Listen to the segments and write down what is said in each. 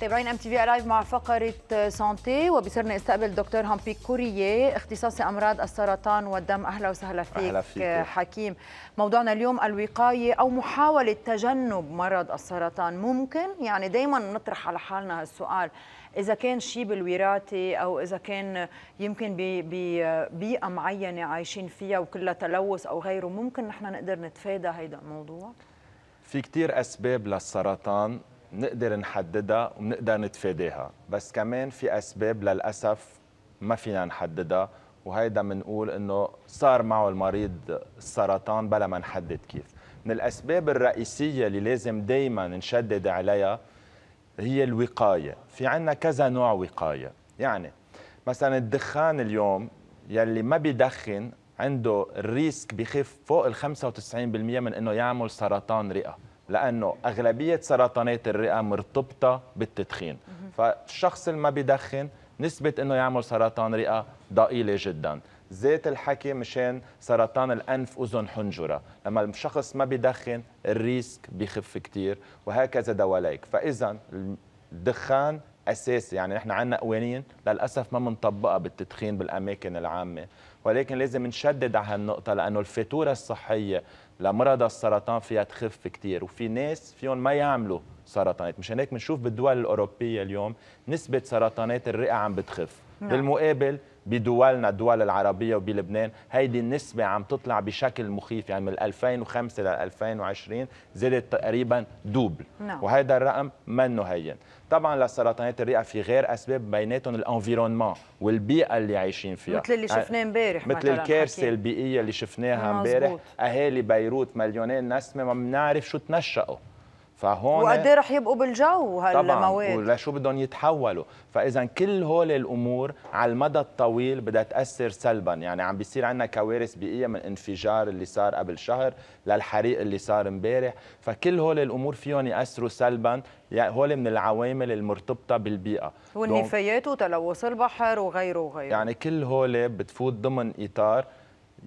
تابعين MTV live مع فقرة سانتي وبيسرنا استقبل دكتور هامبيك كورييه اختصاصي أمراض السرطان والدم. أهلا وسهلا فيك, أهلا فيك. حكيم. موضوعنا اليوم الوقاية أو محاولة تجنب مرض السرطان. ممكن؟ يعني دائما نطرح على حالنا هالسؤال. إذا كان شيء بالوراثة أو إذا كان يمكن ببيئه معينة عايشين فيها وكلها تلوث أو غيره ممكن نحن نقدر نتفادى هيدا الموضوع؟ في كتير أسباب للسرطان. نقدر نحددها وبنقدر نتفاداها. بس كمان في أسباب للأسف ما فينا نحددها وهيدا بنقول إنه صار معه المريض السرطان بلا ما نحدد كيف. من الأسباب الرئيسية اللي لازم دائما نشدد عليها هي الوقاية. في عنا كذا نوع وقاية. يعني مثلا الدخان اليوم يلي ما بيدخن عنده ال risk بخف فوق ال 95% من إنه يعمل سرطان رئة. لأنه أغلبية سرطانات الرئة مرتبطة بالتدخين. فالشخص اللي ما بيدخن نسبة إنه يعمل سرطان رئة ضئيلة جدا. ذات الحكي مشان سرطان الأنف أذن حنجرة. لما الشخص ما بيدخن ال risk بيخف كتير وهكذا دواليك. فاذا الدخان أساسي يعني نحن عندنا قوانين للأسف ما بنطبقها بالتدخين بالأماكن العامة. ولكن لازم نشدد على هالنقطة لأنه الفاتورة الصحية لمرضى السرطان فيها تخف كتير وفي ناس فيهم ما يعملوا سرطانات مشان هيك بنشوف بالدول الأوروبية اليوم نسبة سرطانات الرئة عم بتخف نعم. بالمقابل بدولنا الدول العربية وبلبنان هيدي النسبة عم تطلع بشكل مخيف. يعني من 2005 ل 2020 زادت تقريبا double. نعم. وهذا الرقم منه هين. طبعا لسرطانات الرئة في غير أسباب بيناتهم ال environnement والبيئة اللي عايشين فيها. مثل اللي شفناه امبارح مثل الكارثة البيئية اللي شفناها امبارح. أهالي بيروت مليونين نسمة ما بنعرف شو تنشأوا. فهون وقد إيه رح يبقوا بالجو هالمواد؟ طبعا. ولشو بدهم يتحولوا؟ فاذا كل هول الأمور على المدى الطويل بدها تأثر سلبا. يعني عم بيصير عندنا كوارث بيئية من انفجار اللي صار قبل شهر للحريق اللي صار امبارح. فكل هول الأمور فيهم يأثروا سلبا. يعني هول من العوامل المرتبطة بالبيئة. والنفايات وتلوث البحر وغيره وغيره. يعني كل هول بتفوت ضمن إطار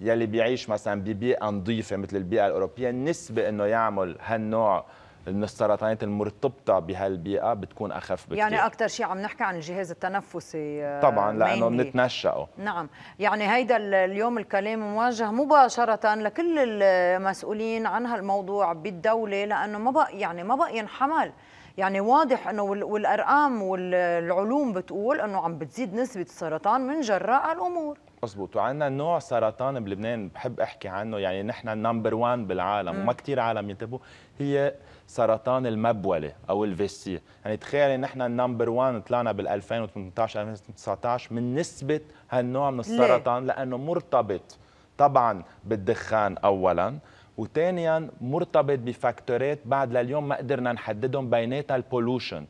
يلي بيعيش مثلا ببيئة نظيفة مثل البيئة الأوروبية. النسبة إنه يعمل هالنوع السرطانات المرتبطة بهالبيئه بتكون أخف بكثير يعني أكثر شيء عم نحكي عن الجهاز التنفسي آه، طبعا لأنه بنتنشأه. نعم. يعني هيدا اليوم الكلام موجه مباشرة لكل المسؤولين عن هالموضوع بالدولة لأنه ما بقى يعني ما بقى ينحمل يعني واضح إنه والأرقام والعلوم بتقول إنه عم بتزيد نسبة السرطان من جراء الأمور. مزبوط وعندنا نوع سرطان بلبنان بحب أحكي عنه يعني نحن ال number 1 بالعالم. وما كثير عالم ينتبهوا هي سرطان المبولة أو ال vessie يعني تخيلي نحن ال number 1 طلعنا بال 2018 2019 من نسبة هالنوع من السرطان ليه؟ لأنه مرتبط طبعا بالدخان اولا وثانيا مرتبط بفاكتورات بعد لليوم ما قدرنا نحددهم بيناتها البولوشن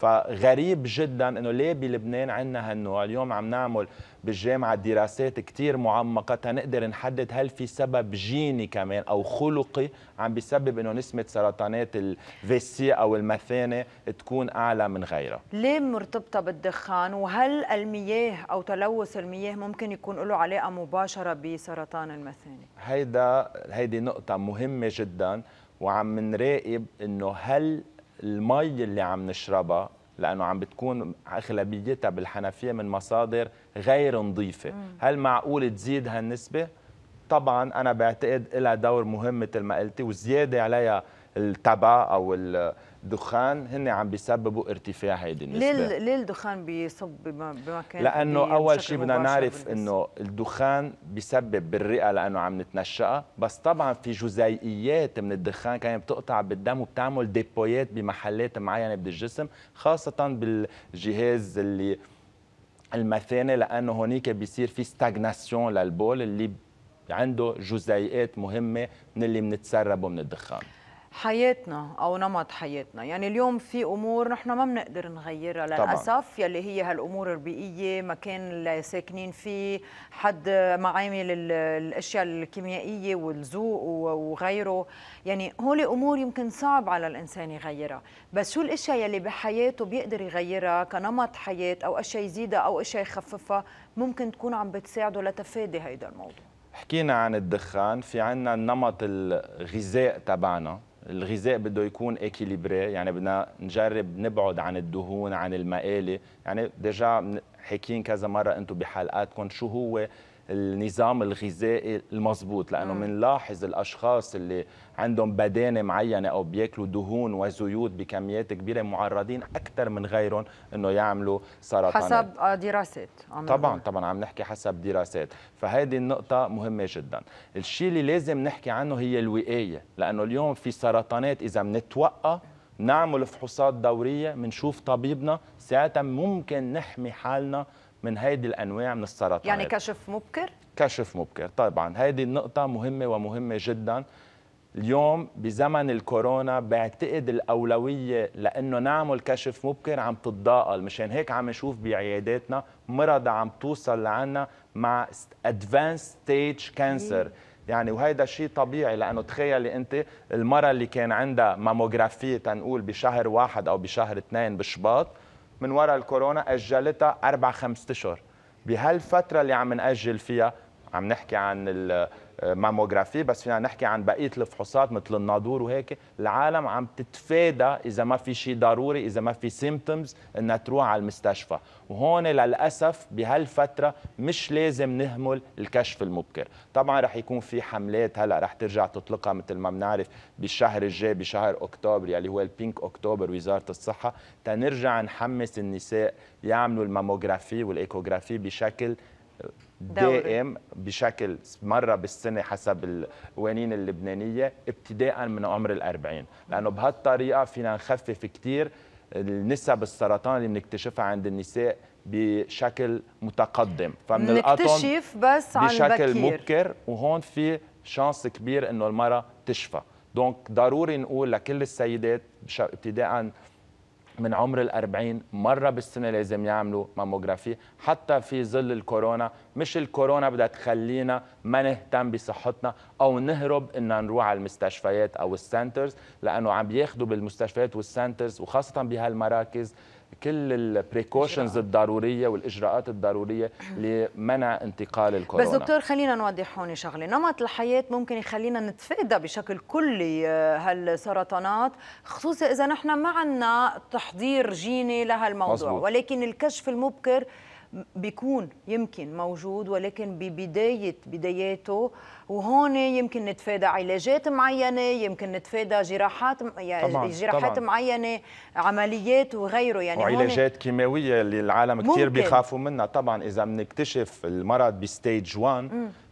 فغريب جدا إنه ليه بلبنان عندنا هالنوع؟ اليوم عم نعمل بالجامعة دراسات كثير معمقة تنقدر نحدد هل في سبب جيني كمان أو خلقي عم بيسبب إنه نسبه سرطانات الفيسي أو المثانة تكون أعلى من غيرها. ليه مرتبطة بالدخان؟ وهل المياه أو تلوث المياه ممكن يكون له علاقة مباشرة بسرطان المثانة؟ هيدا هيدي نقطة مهمة جدا وعم نراقب إنه هل المي اللي عم نشربها لأنه عم بتكون أغلبيتها بالحنفية من مصادر غير نظيفة. هل معقول تزيد هالنسبة؟ طبعا أنا بعتقد لها دور مهم مثل ما قلتي وزيادة عليها التبع أو الدخان هن عم بيسببوا ارتفاع هيدي النسبة. ليه ليه الدخان بيصب بمكان لأنه أول شيء بدنا نعرف إنه الدخان بيسبب بالرئة لأنه عم نتنشأها. بس طبعا في جزيئيات من الدخان كانت بتقطع بالدم وبتعمل ديبويات بمحلات معينة بالجسم خاصه بالجهاز اللي المثانه لأنه هونيك بيصير في ستاغناسيون للبول اللي عنده جزيئات مهمة من اللي بنتسربه من الدخان. حياتنا أو نمط حياتنا. يعني اليوم في أمور نحن ما بنقدر نغيرها. للأسف طبعا. يلي هي هالأمور البيئية مكان اللي ساكنين فيه حد معامل الأشياء الكيميائية والذوق وغيره. يعني هول أمور يمكن صعب على الإنسان يغيرها. بس شو الأشياء يلي بحياته بيقدر يغيرها كنمط حياة أو أشياء يزيدها أو أشياء يخففها ممكن تكون عم بتساعده لتفادي هيدا الموضوع؟ حكينا عن الدخان في عنا نمط الغذاء تبعنا. الغذاء بده يكون إكيليبري يعني بدنا نجرب نبعد عن الدهون عن المقالي يعني ديجا حكين كذا مرة أنتم بحلقاتكم شو هو النظام الغذائي المضبوط لأنه بنلاحظ الأشخاص اللي عندهم بدانة معينة أو بياكلوا دهون وزيوت بكميات كبيرة معرضين أكثر من غيرهم إنه يعملوا سرطان حسب آه، دراسات. طبعا طبعا عم نحكي حسب دراسات. فهذه النقطة مهمة جدا. الشيء اللي لازم نحكي عنه هي الوقاية لأنه اليوم في سرطانات إذا بنتوقع نعمل فحوصات دورية بنشوف طبيبنا ساعتها ممكن نحمي حالنا من هيدي الأنواع من السرطانات. يعني كشف مبكر؟ كشف مبكر طبعا. هيدي النقطة مهمة ومهمة جدا. اليوم بزمن الكورونا بعتقد الأولوية لأنه نعمل كشف مبكر عم تتضاءل. مشان هيك عم نشوف بعياداتنا مرضى عم توصل لعنا مع advanced stage cancer يعني وهيدا شيء طبيعي لأنه تخيلي أنت المراه اللي كان عندها mammographie تنقول بشهر واحد أو بشهر اثنين بشباط من وراء الكورونا أجلتها أربع خمسة أشهر. بهالفترة اللي عم نأجل فيها عم نحكي عن mammographie بس فينا نحكي عن بقية الفحوصات مثل الناظور وهيك. العالم عم تتفادى إذا ما في شيء ضروري إذا ما في symptoms إنها تروح على المستشفى. وهون للأسف بهالفترة مش لازم نهمل الكشف المبكر. طبعا رح يكون في حملات هلأ رح ترجع تطلقها مثل ما بنعرف بالشهر الجاي بشهر أكتوبر يلي هو ال Pink October وزارة الصحة. تنرجع نحمس النساء يعملوا ال mammographie وال échographie بشكل دائم بشكل مرة بالسنة حسب القوانين اللبنانية ابتداء من عمر الأربعين. لأنه بهالطريقة فينا نخفف كتير النسب السرطان اللي بنكتشفها عند النساء بشكل متقدم. فمن نكتشف بس عن بشكل بكير. مبكر وهون في chance كبير إنه المراه تشفى. donc ضروري نقول لكل السيدات ابتداء من عمر الأربعين مرة بالسنة لازم يعملوا mammographie. حتى في ظل الكورونا مش الكورونا بدها تخلينا ما نهتم بصحتنا أو نهرب إن نروح على المستشفيات أو ال centers لأنه عم بياخدوا بالمستشفيات وال centers وخاصة بهالمراكز كل البريكوشنز الضرورية والإجراءات الضرورية لمنع انتقال الكورونا. بس دكتور خلينا نوضح هون شغلة. نمط الحياة ممكن يخلينا نتفادى بشكل كلي آه، هالسرطانات خصوصا إذا نحن ما عندنا تحضير جيني لهالموضوع. مزبوط. ولكن الكشف المبكر بيكون يمكن موجود ولكن ببداية بداياته. وهون يمكن نتفادى علاجات معينة يمكن نتفادى جراحات يعني طبعاً جراحات طبعاً. معينة عمليات وغيره. يعني وعلاجات كيماوية اللي العالم كثير بيخافوا منها. طبعا إذا بنكتشف المرض ب stage 1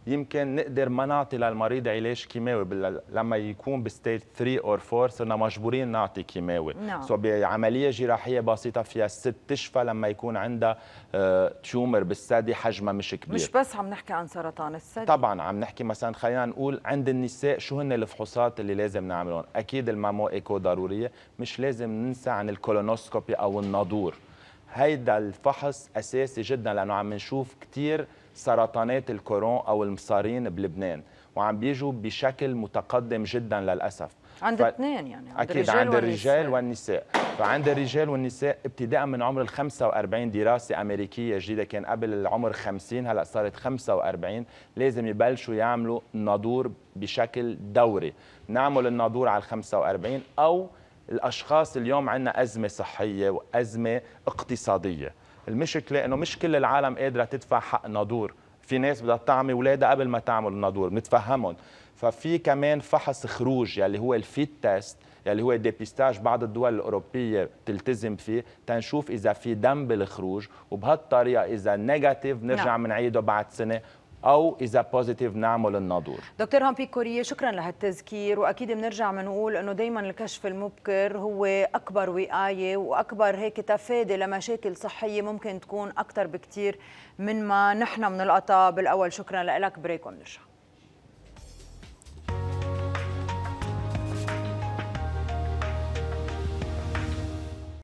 يمكن نقدر ما نعطي للمريض علاج كيماوي لما يكون ب stage 3 or 4 صرنا مجبورين نعطي كيماوي. نعم. so بعملية جراحية بسيطة فيها الست تشفى لما يكون عندها tumor بالثدي حجمها مش كبير. مش بس عم نحكي عن سرطان الثدي. طبعا عم نحكي مثلا خلينا نقول عند النساء شو هن الفحوصات اللي لازم نعملهم؟ أكيد ال mammo écho ضرورية مش لازم ننسى عن الكولونوسكوبي أو الناظور. هيدا الفحص أساسي جدا لأنه عم نشوف كثير سرطانات الكورون أو المصارين بلبنان وعم بيجوا بشكل متقدم جدا للأسف. عند اثنين يعني عند أكيد عند الرجال والنساء. فعند الرجال والنساء ابتداء من عمر ال 45 دراسة أمريكية جديدة كان قبل العمر 50 هلأ صارت 45 لازم يبلشوا يعملوا الناظور بشكل دوري. نعمل الناظور على ال 45 أو الأشخاص اليوم عندنا أزمة صحية وأزمة اقتصادية. المشكلة إنه مش كل العالم قادرة تدفع حق ناظور في ناس بدها تطعمي أولادها قبل ما تعمل الناظور متفهمهم ففي كمان فحص خروج يلي هو ال FIT test يلي هو dépistage بعض الدول الأوروبية تلتزم فيه تنشوف إذا في دم بالخروج وبهالطريقة إذا negative بنرجع بنعيده نعم. بعد سنة أو إذا positive نعمل الناظور دكتور هامبيك كوريه شكرا لهالتذكير وأكيد بنرجع بنقول إنه دائما الكشف المبكر هو أكبر وقاية وأكبر هيك تفادي لمشاكل صحية ممكن تكون أكثر بكثير من ما نحن بنلقطها بالأول. شكرا لك break ونرجع